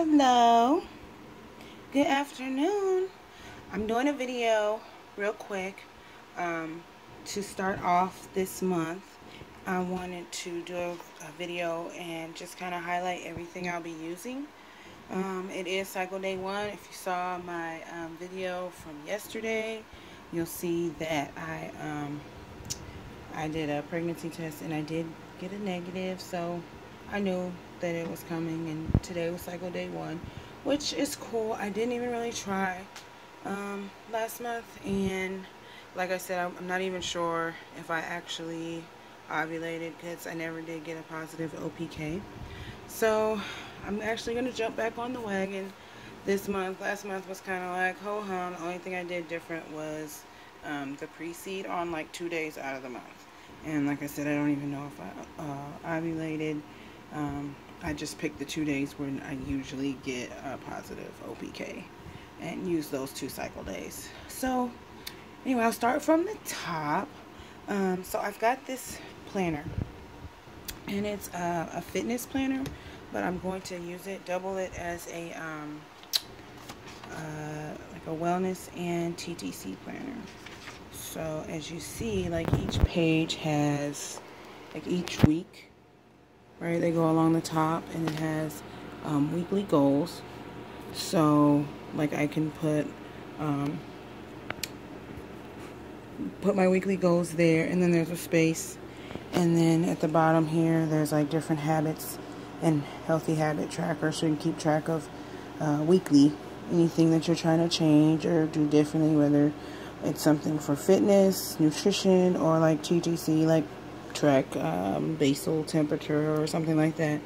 Hello. Good afternoon. I'm doing a video real quick um, to start off this month. I wanted to do a, a video and just kind of highlight everything I'll be using. Um, it is cycle day one. If you saw my um, video from yesterday, you'll see that I um, I did a pregnancy test and I did get a negative. So I knew that it was coming and today was cycle day one which is cool. I didn't even really try um, last month and like I said I'm not even sure if I actually ovulated because I never did get a positive OPK so I'm actually going to jump back on the wagon this month. Last month was kind of like ho hum the only thing I did different was um, the pre-seed on like two days out of the month. And like I said I don't even know if I uh, ovulated um, I just picked the two days when I usually get a positive OPK and use those two cycle days. So anyway, I'll start from the top. Um, so I've got this planner and it's a, a, fitness planner, but I'm going to use it, double it as a um, uh, like a wellness and TTC planner. So as you see, like each page has like each week right? They go along the top and it has um, weekly goals. So like I can put um, put my weekly goals there and then there's a space. And then at the bottom here there's like different habits and healthy habit tracker so you can keep track of uh, weekly anything that you're trying to change or do differently whether it's something for fitness nutrition or like TTC like track um, basal temperature or something like that.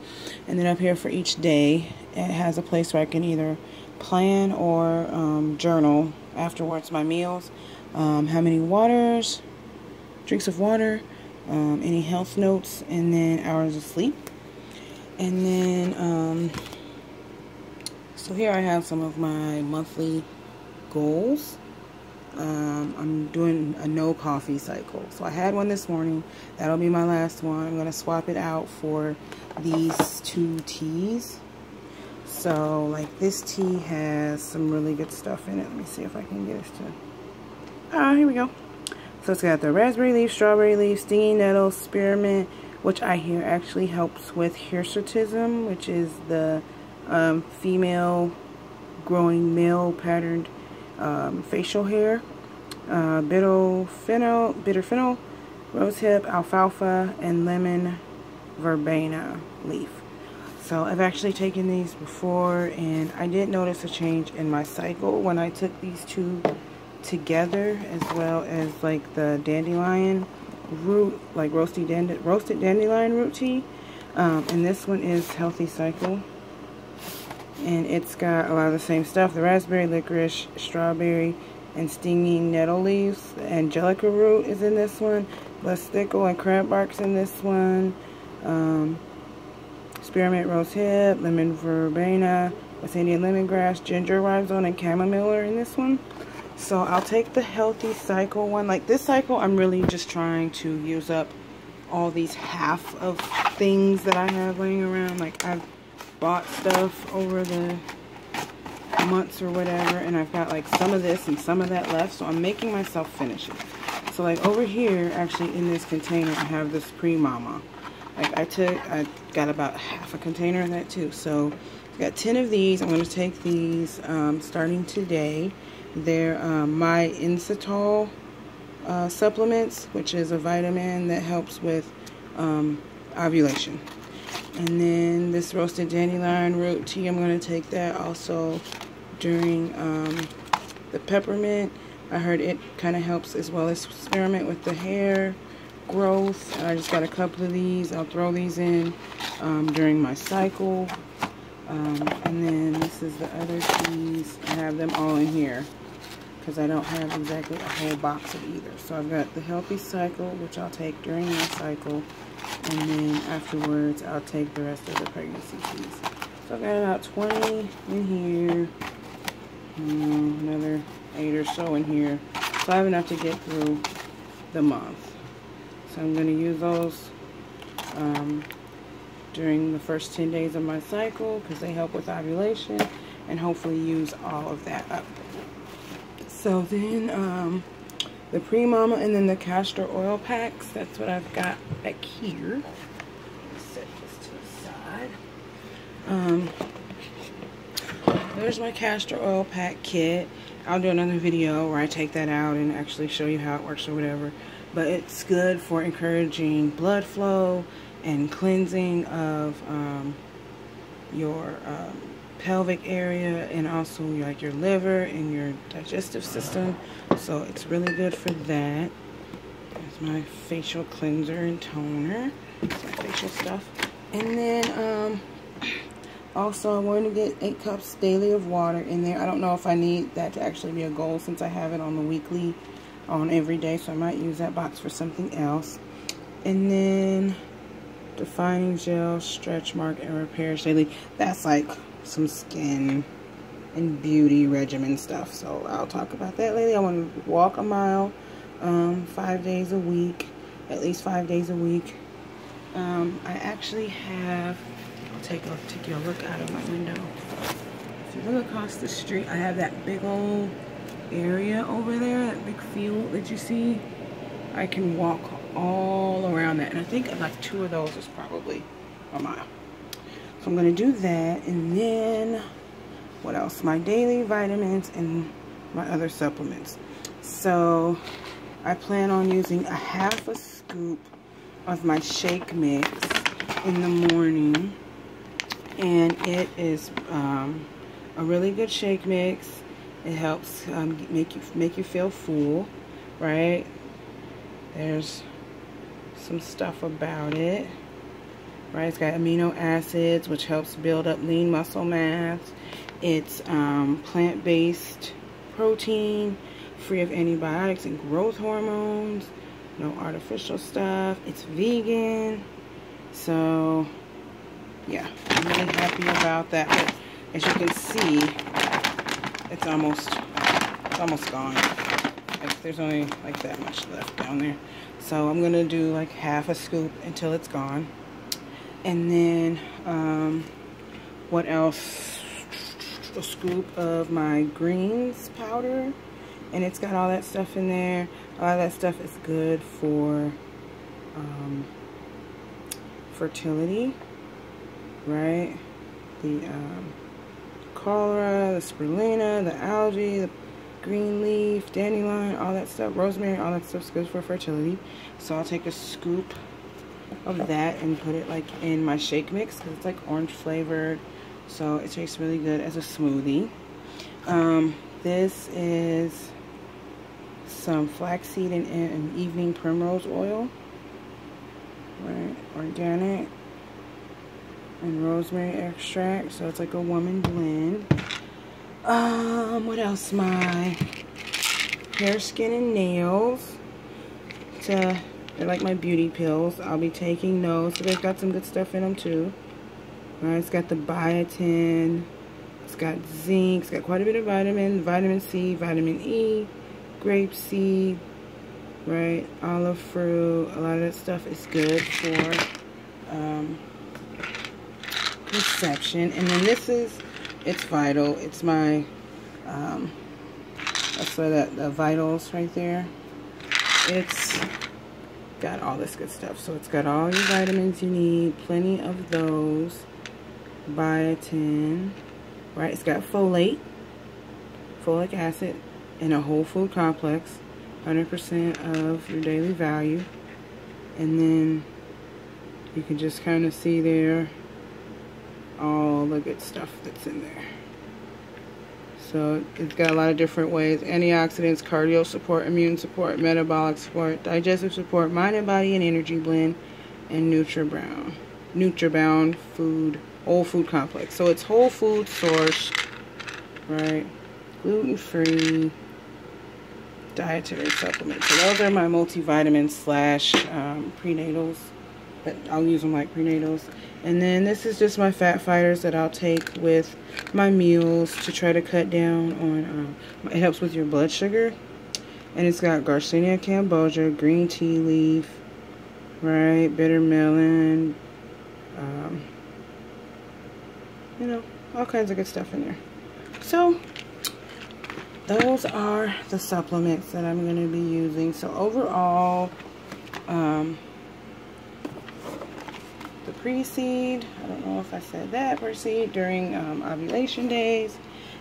And then up here for each day, it has a place where I can either plan or um, journal afterwards my meals, um, how many waters, drinks of water, um, any health notes, and then hours of sleep. And then, um, so here I have some of my monthly goals um, I'm doing a no coffee cycle. So I had one this morning. That'll be my last one. I'm going to swap it out for these two teas. So like this tea has some really good stuff in it. Let me see if I can get it to... Ah, here we go. So it's got the raspberry leaf, strawberry leaf, stinging nettle, spearmint, which I hear actually helps with hirsutism, which is the um, female growing male patterned um, facial hair, uh, bitter fennel, bitter fennel, rosehip, alfalfa, and lemon verbena leaf. So I've actually taken these before and I did notice a change in my cycle when I took these two together as well as like the dandelion root, like roasted, dand roasted dandelion root tea. Um, and this one is Healthy Cycle and it's got a lot of the same stuff the raspberry licorice strawberry and stinging nettle leaves. The angelica root is in this one. Blessed thistle and cramp barks in this one. Um, spearmint rose hip lemon verbena west indian lemongrass ginger rhizome and chamomile are in this one. So i'll take the healthy cycle one. Like this cycle i'm really just trying to use up all these half of things that i have laying around. Like i've bought stuff over the months or whatever and I've got like some of this and some of that left so I'm making myself finish it. So like over here actually in this container I have this pre-mama. Like I took I got about half a container of that too. So I got 10 of these. I'm going to take these um, starting today. They're um, my Inositol uh, supplements which is a vitamin that helps with um, ovulation and then this roasted dandelion root tea, I'm going to take that also during um, the peppermint. I heard it kind of helps as well as spearmint with the hair growth. I just got a couple of these. I'll throw these in um, during my cycle. Um, and then this is the other teas. I have them all in here because I don't have exactly a whole box of either. So I've got the Healthy Cycle, which I'll take during my cycle and then afterwards I'll take the rest of the pregnancy teas. So I've got about 20 in here, um, another 8 or so in here. So I have enough to get through the month. So I'm going to use those um, during the first 10 days of my cycle because they help with ovulation and hopefully use all of that up. So then um, the pre-mama and then the castor oil packs. That's what I've got back here. Set this to the side. Um, there's my castor oil pack kit. I'll do another video where I take that out and actually show you how it works or whatever. But it's good for encouraging blood flow and cleansing of um, your um, pelvic area and also like your liver and your digestive system. So it's really good for that. There's my facial cleanser and toner. That's my facial stuff. And then um, also, I'm going to get 8 cups daily of water in there. I don't know if I need that to actually be a goal since I have it on the weekly, on every day. So I might use that box for something else. And then defining gel, stretch mark, and repairs daily. That's like some skin and beauty regimen stuff. So I'll talk about that later. I want to walk a mile um, five days a week, at least five days a week. Um, I actually have I'll take a take a look out of my window. If you look across the street, I have that big old area over there, that big field that you see. I can walk all around that. And I think like two of those is probably a mile. So I'm going to do that. And then, what else? My daily vitamins and my other supplements. So, I plan on using a half a scoop of my shake mix in the morning and it is um, a really good shake mix. It helps um, make you make you feel full, right? There's some stuff about it, right? It's got amino acids, which helps build up lean muscle mass. It's um, plant-based protein, free of antibiotics and growth hormones. No artificial stuff. It's vegan. So yeah, I'm really happy about that. But as you can see, it's almost, it's almost gone. there's only like that much left down there. So I'm going to do like half a scoop until it's gone. And then, um, what else? A scoop of my greens powder. And it's got all that stuff in there. A lot of that stuff is good for um, fertility right? The um, chlorella, the spirulina, the algae, the green leaf, dandelion, all that stuff, rosemary, all that stuff's good for fertility. So I'll take a scoop of that and put it like in my shake mix because it's like orange flavored. So it tastes really good as a smoothie. Um, this is some flaxseed and, and evening primrose oil. Right, organic and rosemary extract. So it's like a woman blend. Um, what else? My hair, skin, and nails. To, they're like my beauty pills. I'll be taking those. So they've got some good stuff in them too. Right, it's got the biotin. It's got zinc. It's got quite a bit of vitamin. Vitamin C, vitamin E, grape seed, right? Olive fruit. A lot of that stuff is good for um, section. And then this is, it's vital. It's my, um, that's where that, the vitals right there. It's got all this good stuff. So it's got all your vitamins you need, plenty of those. Biotin, right? It's got folate, folic acid, and a whole food complex, 100% of your daily value. And then you can just kind of see there all the good stuff that's in there. So it's got a lot of different ways. Antioxidants, cardio support, immune support, metabolic support, digestive support, mind and body and energy blend, and NutriBrown. NutriBound food, whole food complex. So it's whole food sourced, right? Gluten-free dietary supplements. So those are my multivitamins slash um, prenatals. But I'll use them like prenatals. And then this is just my fat fighters that I'll take with my meals to try to cut down on, um, it helps with your blood sugar. And it's got Garcinia cambogia, green tea leaf, right, bitter melon, um, you know, all kinds of good stuff in there. So, those are the supplements that I'm going to be using. So, overall, um, the pre-seed, I don't know if I said that, pre-seed during um, ovulation days.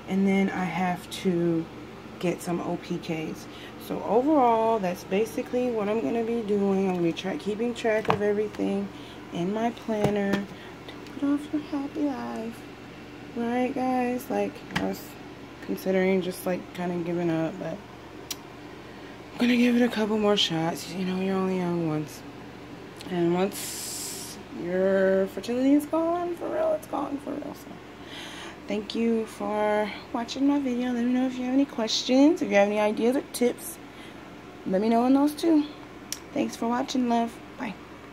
And then I have to get some OPKs. So overall, that's basically what I'm going to be doing. I'm going to be tra keeping track of everything in my planner to put off your happy life. Right, guys? Like, I was considering just, like, kind of giving up, but I'm going to give it a couple more shots. You know, you're only young once. And once your fertility is gone, for real, it's gone for real. So thank you for watching my video. Let me know if you have any questions, if you have any ideas or tips. Let me know on those too. Thanks for watching, love.